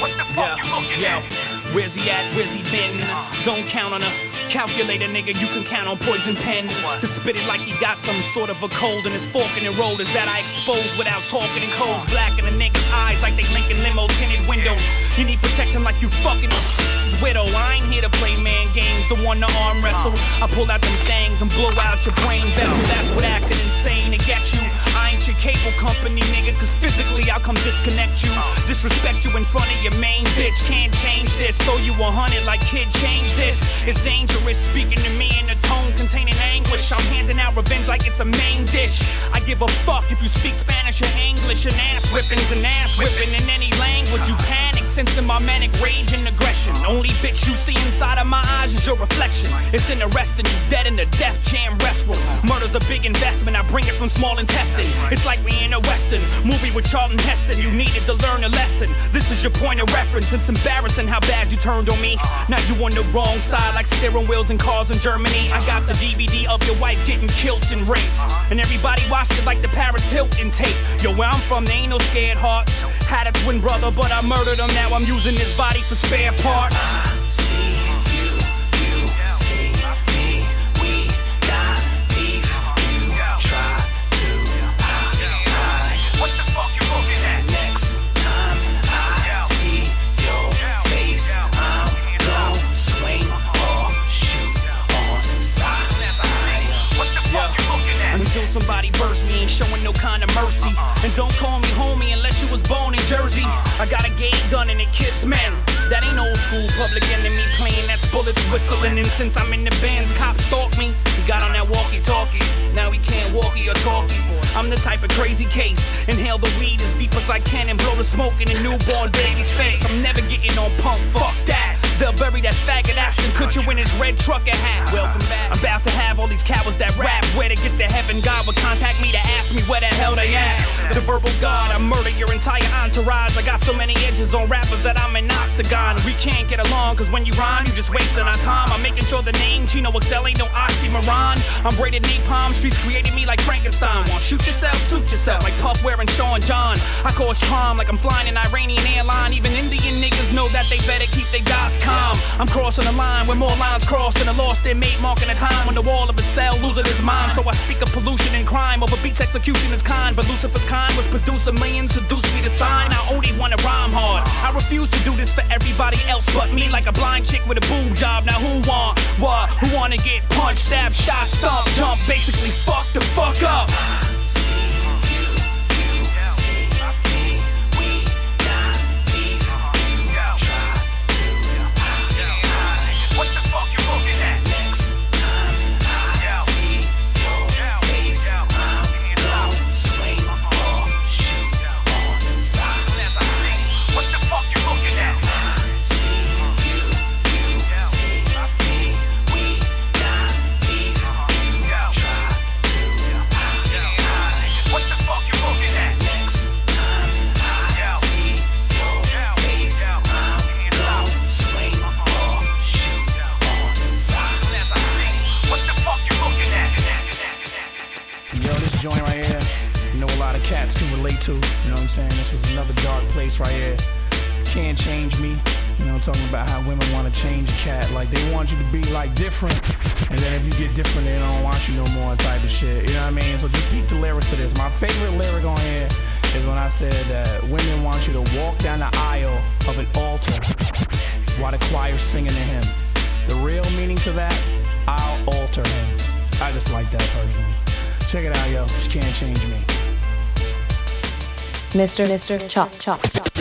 What the fuck you looking at? Where's he at? Where's he been? Uh. Don't count on a calculator, nigga. You can count on poison pen to spit it like he got some sort of a cold in his fork and it rollers that I expose without talking in codes. Uh. Black in the nigga's eyes like they Lincoln limo tinted windows. You need protection like you fucking widow. I ain't here to play man games, the one to arm wrestle. Uh. I pull out them things and blow out your brain. Come disconnect you. Disrespect you in front of your main bitch. Can't change this. Throw you a hundred like kid, change this. It's dangerous speaking to me in a tone containing anguish. I'm handing out revenge like it's a main dish. I give a fuck if you speak Spanish or English and ass whippings and ass whipping in any language. You panic, sensing my manic rage and aggression. Only bitch you see inside of my eyes is your reflection. It's in interesting, you dead in the Def Jam restroom. Murder's a big investment, I bring it from small intestine. It's like we in a western movie with Charlton Heston. You needed to learn a lesson. This is your point of reference. It's embarrassing how bad you turned on me. Now you on the wrong side, like steering wheels and cars in Germany. I got the DVD of your wife getting killed and raped. And everybody watched it like the Paris Hilton tape. Yo, where I'm from, they ain't no scared hearts. Had a twin brother, but I murdered him. Now I'm using his body for spare parts. See you, you see me. We got beef. You try to hide. What the fuck you looking at? Next time I see your face, I'm gon' swing or shoot on sight. What the fuck you looking at? Until somebody burst me, ain't showing no kind of mercy. And don't call me I got a gay gun and it kiss men. That ain't old school public enemy playing, that's bullets whistling. And since I'm in the bands, cops stalk me. He got on that walkie talkie, now he can't walkie or talkie. I'm the type of crazy case. Inhale the weed as deep as I can and blow the smoke in a newborn baby's face. I'm never getting on punk, fuck that. They'll bury that faggot Ashton Kutcher in his red trucker hat. Welcome back. I'm to get to heaven, God would contact me to ask me where the hell they at. The verbal God, I murder your entire entourage. I got so many edges on rappers that I'm an octagon. We can't get along, cause when you rhyme, you just wasting our time. I'm making sure the name Chino XL ain't no oxymoron. I'm braided napalm, streets created me like Frankenstein. Want shoot yourself, suit yourself, like Puff wearing Sean John. I cause charm like I'm flying an Iranian airline. Even Indian niggas know that they better keep their gods calm. I'm crossing the line where more lines crossed and a lost inmate marking a time on the wall of a cell, losing his mind. So I speak of pollution and crime over beats execution is kind. But Lucifer's kind was producing millions, seduced me to sign. I only wanna rhyme hard. I refuse to do this for everybody else but me, like a blind chick with a boob job. Now who want what? Who wanna get punched, stabbed, shot, stomp, jump? Basically, fuck the fuck up. Cats can relate to. You know what I'm saying? This was another dark place right here. Can't change me. You know, talking about how women want to change a cat. Like they want you to be like different. And then if you get different, they don't want you no more type of shit. You know what I mean? So just peep the lyrics to this. My favorite lyric on here is when I said that women want you to walk down the aisle of an altar while the choir's singing to him. The real meaning to that, I'll alter him. I just like that personally. Check it out, yo. Just can't change me. Mr. Mr. Chop Chop Chop.